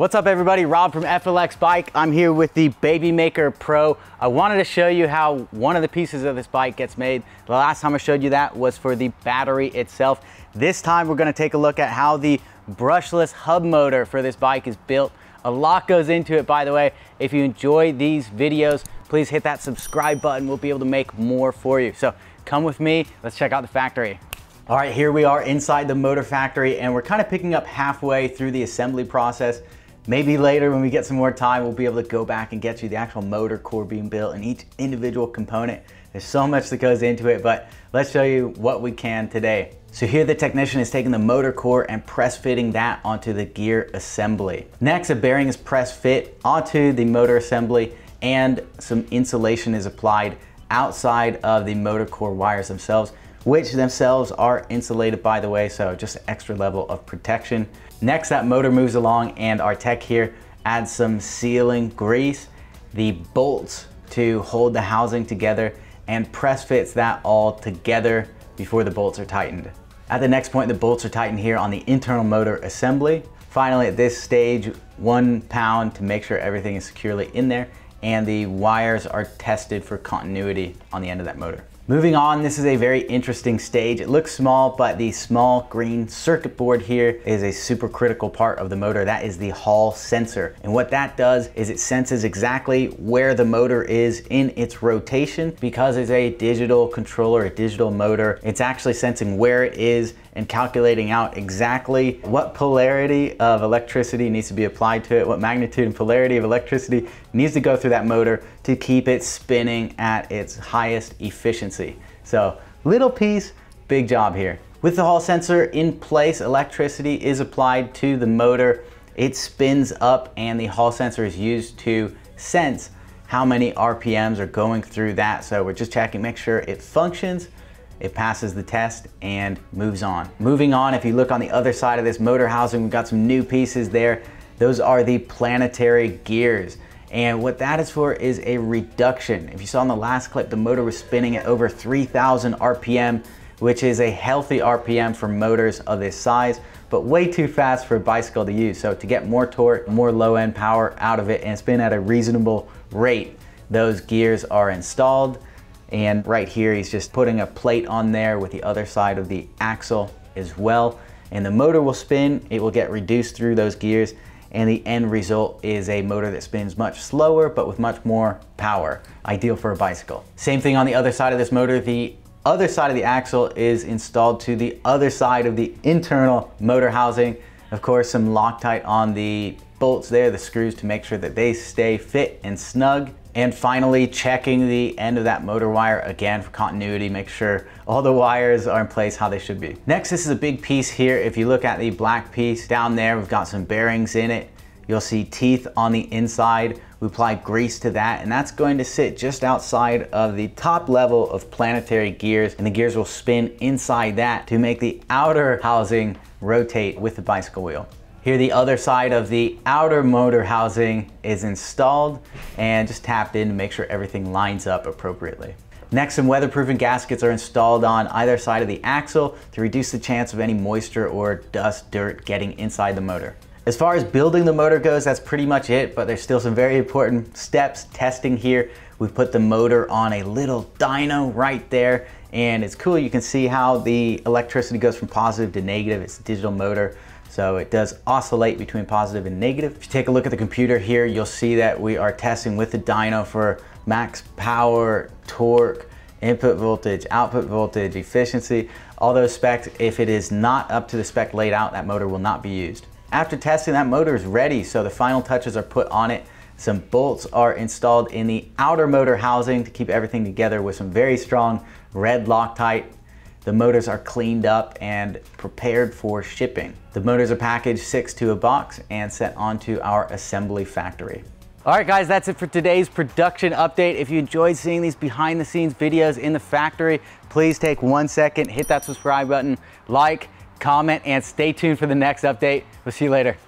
What's up everybody, Rob from FLX Bike. I'm here with the Babymaker Pro. I wanted to show you how one of the pieces of this bike gets made. The last time I showed you that was for the battery itself. This time we're gonna take a look at how the brushless hub motor for this bike is built. A lot goes into it, by the way. If you enjoy these videos, please hit that subscribe button. We'll be able to make more for you. So come with me, let's check out the factory. All right, here we are inside the motor factory and we're kind of picking up halfway through the assembly process. Maybe later when we get some more time, we'll be able to go back and get you the actual motor core being built and each individual component. There's so much that goes into it, but let's show you what we can today. So here the technician is taking the motor core and press fitting that onto the gear assembly. Next, a bearing is press fit onto the motor assembly and some insulation is applied outside of the motor core wires themselves which themselves are insulated by the way, so just extra level of protection. Next, that motor moves along and our tech here adds some sealing grease, the bolts to hold the housing together and press fits that all together before the bolts are tightened. At the next point, the bolts are tightened here on the internal motor assembly. Finally, at this stage, one pound to make sure everything is securely in there and the wires are tested for continuity on the end of that motor. Moving on, this is a very interesting stage. It looks small, but the small green circuit board here is a super critical part of the motor. That is the Hall sensor. And what that does is it senses exactly where the motor is in its rotation because it's a digital controller, a digital motor. It's actually sensing where it is and calculating out exactly what polarity of electricity needs to be applied to it, what magnitude and polarity of electricity needs to go through that motor to keep it spinning at its highest efficiency. So little piece, big job here. With the Hall sensor in place, electricity is applied to the motor. It spins up and the Hall sensor is used to sense how many RPMs are going through that. So we're just checking, make sure it functions it passes the test and moves on. Moving on, if you look on the other side of this motor housing, we've got some new pieces there. Those are the planetary gears. And what that is for is a reduction. If you saw in the last clip, the motor was spinning at over 3,000 RPM, which is a healthy RPM for motors of this size, but way too fast for a bicycle to use. So to get more torque, more low end power out of it and spin at a reasonable rate, those gears are installed. And right here, he's just putting a plate on there with the other side of the axle as well. And the motor will spin, it will get reduced through those gears, and the end result is a motor that spins much slower, but with much more power, ideal for a bicycle. Same thing on the other side of this motor, the other side of the axle is installed to the other side of the internal motor housing. Of course, some Loctite on the bolts there, the screws to make sure that they stay fit and snug. And finally, checking the end of that motor wire again for continuity, make sure all the wires are in place how they should be. Next, this is a big piece here. If you look at the black piece down there, we've got some bearings in it. You'll see teeth on the inside. We apply grease to that and that's going to sit just outside of the top level of planetary gears and the gears will spin inside that to make the outer housing rotate with the bicycle wheel. Here the other side of the outer motor housing is installed and just tapped in to make sure everything lines up appropriately. Next, some weatherproofing gaskets are installed on either side of the axle to reduce the chance of any moisture or dust, dirt getting inside the motor. As far as building the motor goes, that's pretty much it, but there's still some very important steps testing here. We put the motor on a little dyno right there, and it's cool. You can see how the electricity goes from positive to negative. It's a digital motor. So it does oscillate between positive and negative. If you take a look at the computer here, you'll see that we are testing with the dyno for max power, torque, input voltage, output voltage, efficiency, all those specs. If it is not up to the spec laid out, that motor will not be used. After testing, that motor is ready, so the final touches are put on it. Some bolts are installed in the outer motor housing to keep everything together with some very strong red Loctite the motors are cleaned up and prepared for shipping. The motors are packaged six to a box and sent onto our assembly factory. All right, guys, that's it for today's production update. If you enjoyed seeing these behind the scenes videos in the factory, please take one second, hit that subscribe button, like, comment, and stay tuned for the next update. We'll see you later.